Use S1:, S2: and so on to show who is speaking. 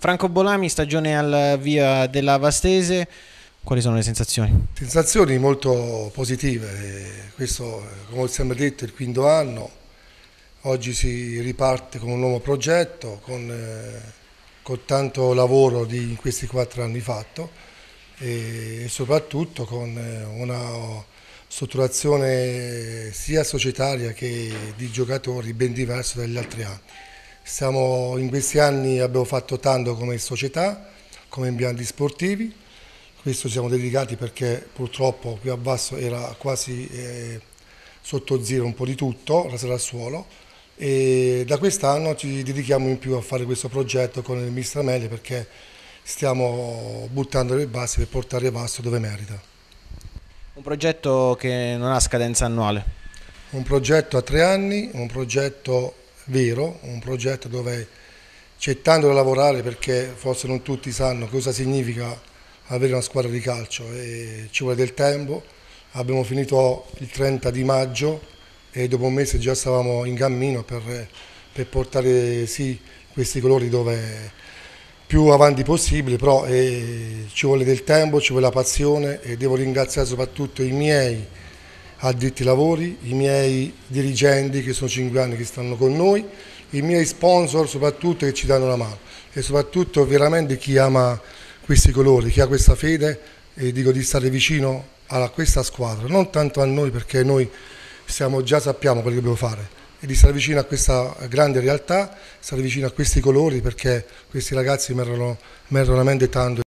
S1: Franco Bolami, stagione al via della Vastese, quali sono le sensazioni?
S2: Sensazioni molto positive, questo come ho sempre detto è il quinto anno, oggi si riparte con un nuovo progetto, con, eh, con tanto lavoro di questi quattro anni fatto e, e soprattutto con eh, una strutturazione sia societaria che di giocatori ben diversa dagli altri anni. Siamo, in questi anni abbiamo fatto tanto come società, come impianti sportivi, questo siamo dedicati perché purtroppo qui a Basso era quasi eh, sotto zero un po' di tutto, rasera al suolo e da quest'anno ci dedichiamo in più a fare questo progetto con il Mistramelli perché stiamo buttando le basi per portare Basso dove merita.
S1: Un progetto che non ha scadenza annuale?
S2: Un progetto a tre anni, un progetto vero, un progetto dove c'è tanto da lavorare perché forse non tutti sanno cosa significa avere una squadra di calcio e ci vuole del tempo. Abbiamo finito il 30 di maggio e dopo un mese già stavamo in cammino per, per portare sì, questi colori dove più avanti possibile, però eh, ci vuole del tempo, ci vuole la passione e devo ringraziare soprattutto i miei addetti lavori, i miei dirigenti che sono cinque anni che stanno con noi, i miei sponsor soprattutto che ci danno la mano e soprattutto veramente chi ama questi colori, chi ha questa fede e dico di stare vicino a questa squadra, non tanto a noi perché noi siamo, già sappiamo quello che dobbiamo fare, e di stare vicino a questa grande realtà, stare vicino a questi colori perché questi ragazzi meritano veramente tanto.